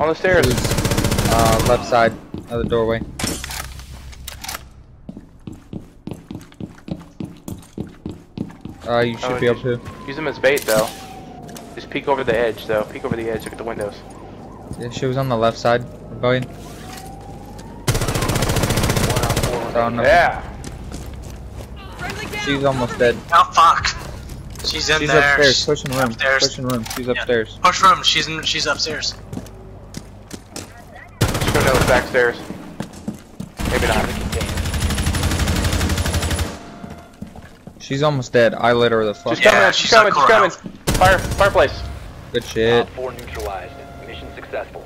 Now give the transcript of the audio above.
On the stairs. Uh, left side of the doorway. Uh, you should Oh, be able to. Use them as bait though. Just peek over the edge though. Peek over the edge. Look at the windows. Yeah, she was on the left side. Rebellion. No. Yeah. She's almost dead. Oh fuck. She's in She's there. upstairs. She's Pushing room. upstairs. Pushing room. She's Yeah. upstairs. Push room. She's in. She's upstairs. Just go down the back stairs. Maybe not. She's almost dead. I lit her the fuck. Just Yeah, coming. She's she's coming. She's coming. courthouse. Fire. Fireplace. Good shit. Op 4 neutralized. Mission successful.